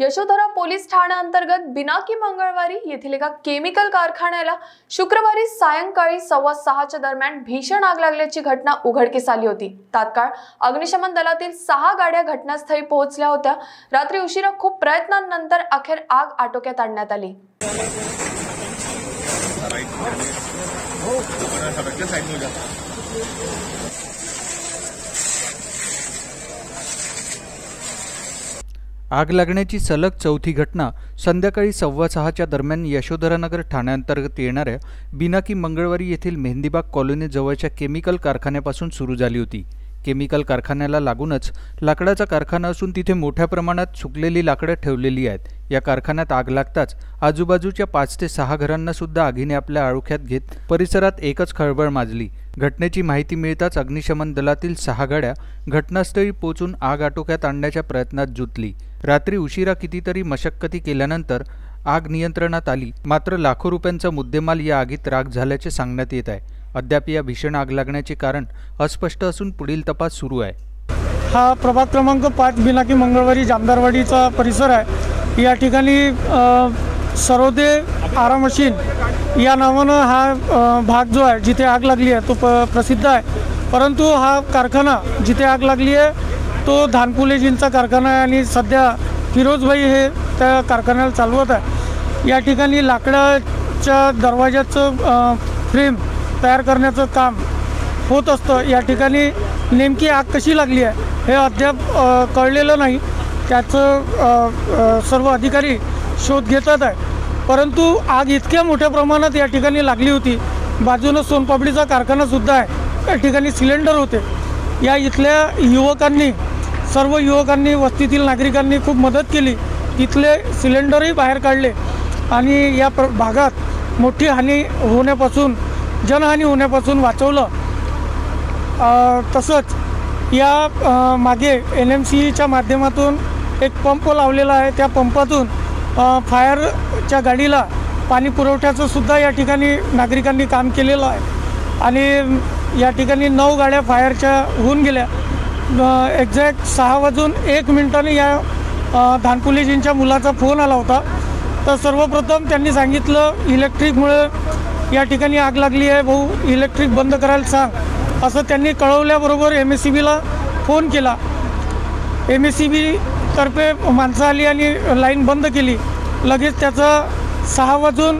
Yashodhara police ठाण्याअंतर्गत Binaki मंगळवारी येथील एका केमिकल कारखान्याला शुक्रवारी सायंकाळी सव्वा सहाच्या दरम्यान भीषण आग लागल्याची घटना उघडकीस आली होती. तात्काळ अग्निशमन दलातील सहा गाड्या घटनास्थळी पोहोचल्या होत्या. रात्री उशिरा खूप प्रयत्नांनंतर अखेर आग आटोक्यात आणण्यात आली. हो. आग लागण्याची सलग चौथी घटना संध्याकाळी सव्वा सहाच्या दरम्यान यशोधरानगर ठाण्याअंतर्गत येणाऱ्या बिनाकी मंगळवारी येथील मेहंदीबाग कॉलनीजवळच्या केमिकल कारखान्यापासून सुरू झाली होती. केमिकल कारखान्याला लागूनच लाकडाचा कारखाना असून तिथे मोठ्या प्रमाणात सुकलेली लाकडं ठेवलेली आहेत. या कारखान्यात आग लागताच आजूबाजूच्या पाच ते सहा घरांना सुद्धा आगीने आपल्या आळोख्यात घेत परिसरात एकच खळबळ माजली. घटनेची माहिती मिळताच अग्निशमन दलातील सहा गाड्या घटनास्थळी पोचून आग आटोक्यात आणण्याच्या प्रयत्नात जुतली. रात्री उशिरा कितीतरी मशक्कती केल्यानंतर आग नियंत्रणात आली. मात्र लाखो रुपयांचा मुद्देमाल या आगीत राग झाल्याचे सांगण्यात येत आहे. अद्याप या भीषण आग लागण्याचे कारण अस्पष्ट असून पुढील तपास सुरू आहे. हा प्रभाग क्रमांक पाच बिनाकी मंगळवारी जामदारवाडीचा परिसर आहे. या ठिकाणी सरोदे आरा मशीन या नावानं हा भाग जो आहे जिथे आग लागली आहे तो प प्रसिद्ध आहे. परंतु हा कारखाना जिथे आग लागली आहे तो धानपुलेजींचा कारखाना आहे आणि सध्या फिरोजभाई हे त्या कारखान्याला चालवत आहे. या ठिकाणी लाकडाच्या दरवाजाचं फ्रेम तयार करण्याचं काम होत असतं. या ठिकाणी नेमकी आग कशी लागली आहे हे अद्याप कळलेलं नाही. त्याचं सर्व अधिकारी शोध घेतात आहे. परंतु आग इतक्या मोठ्या प्रमाणात या ठिकाणी लागली होती. बाजूनं सोनपापडीचा कारखानासुद्धा आहे. त्या ठिकाणी सिलेंडर होते. या इथल्या युवकांनी सर्व युवकांनी वस्तीतील नागरिकांनी खूप मदत केली. तिथले सिलेंडरही बाहेर काढले. आणि या प्र भागात मोठी हानी होण्यापासून जनहानी होण्यापासून वाचवलं. तसंच या मागे एन एम सीच्या माध्यमातून एक पंप लावलेला आहे. त्या पंपातून फायरच्या गाडीला पाणी पुरवठ्याचं सुद्धा या ठिकाणी नागरिकांनी काम केलेलं आहे. आणि या ठिकाणी नऊ गाड्या फायरच्या होऊन गेल्या. एक्झॅक्ट सहा वाजून एक मिनिटाने या धानकुलेजींच्या मुलाचा फोन आला होता. तर सर्वप्रथम त्यांनी सांगितलं इलेक्ट्रिकमुळे या ठिकाणी आग लागली आहे. भाऊ इलेक्ट्रिक बंद करायला सांग. असं त्यांनी कळवल्याबरोबर एम एस सी बीला फोन केला. एम एस सी बीतर्फे माणसं आली आणि लाईन बंद केली. लगेच त्याचा सहा वाजून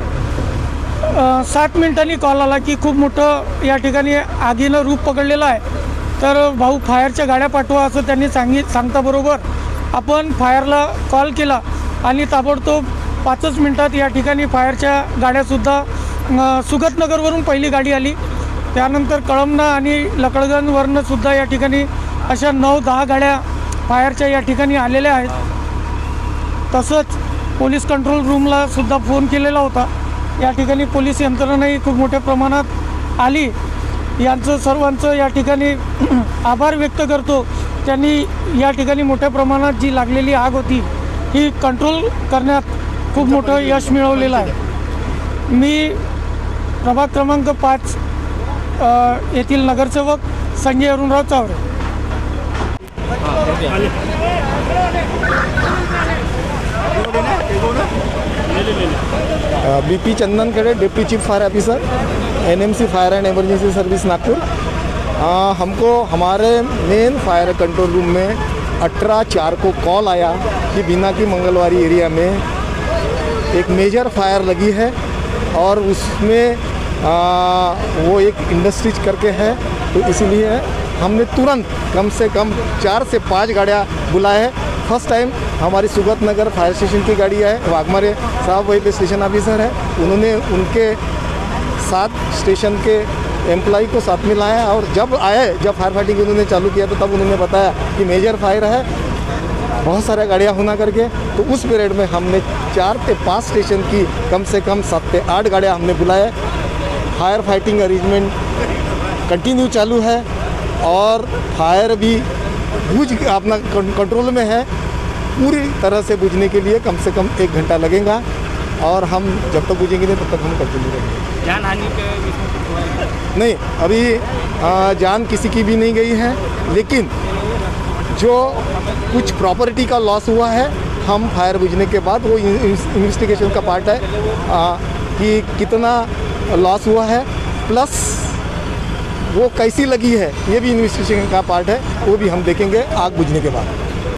सात मिनिटांनी कॉल आला की खूप मोठं या ठिकाणी आगीनं रूप पकडलेलं आहे. तर भाऊ फायरच्या गाड्या पाठवा असं त्यांनी सांगित सांगताबरोबर आपण फायरला कॉल केला आणि ताबडतोब पाचच मिनटात या ठिकाणी फायरच्या गाड्यासुद्धा सुगतनगरवरून पहिली गाडी आली. त्यानंतर कळमना आणि लकडगणवरनं सुद्धा या ठिकाणी अशा नऊ दहा गाड्या फायरच्या या ठिकाणी आलेल्या आहेत. तसंच पोलीस कंट्रोल रूमला सुद्धा फोन केलेला होता. या ठिकाणी पोलीस यंत्रणाही खूप मोठ्या प्रमाणात आली. यांचं सर्वांचं या ठिकाणी आभार व्यक्त करतो. त्यांनी या ठिकाणी मोठ्या प्रमाणात जी लागलेली आग होती ही कंट्रोल करण्यात खूप मोठं यश मिळवलेलं आहे. मी प्रभाग क्रमांक पाच अ, येथील नगरसेवक Sanjay Arunrao Chaware. B P चंदनकडे deputy chief fire officer N M C fire and emergency service Nagpur. हमको हमारे मेन फायर कंट्रोल रूम में अठारह चार को कॉल आया कि बिना की मंगलवारी एरिया में एक मेजर फायर लगी है। और उसमें आ, वो एक इंडस्ट्रीज़ करके है तो इसीलिए हमने तुरंत कम से कम चार से पाँच गाड़ियाँ बुलाए हैं। फ़र्स्ट टाइम हमारी सुगत नगर फायर स्टेशन की गाड़ी है वाघमारे साहब वहीं पे स्टेशन ऑफिसर है। उन्होंने उनके साथ स्टेशन के एम्प्लॉय को साथ में लाया और जब आए जब फायर फाइटिंग उन्होंने चालू किया तो तब उन्होंने बताया कि मेजर फायर है। बहुत सारे गाड़ियाँ होना करके तो उस पीरियड में हमने चार से पाँच स्टेशन की कम से कम सात से आठ गाड़ियाँ हमने बुलाए फायर फाइटिंग अरेंजमेंट कंटिन्यू चालू है और फायर भी बुझ अपना कंट्रोल में है पूरी तरह से बुझने के लिए कम से कम एक घंटा लगेगा और हम जब तक बुझेंगे नहीं तब तक हम कंटिन्यू रहेंगे जान हानि? नहीं अभी जान किसी की भी नहीं गई है लेकिन जो कुछ प्रॉपर्टी का लॉस हुआ है हम फायर बुझने के बाद वो इन्वेस्टिगेशन का पार्ट है। आ, कि कितना लॉस हुआ है प्लस वो कैसी लगी है ये भी इन्वेस्टिगेशन का पार्ट है वो भी हम देखेंगे आग बुझने के बाद।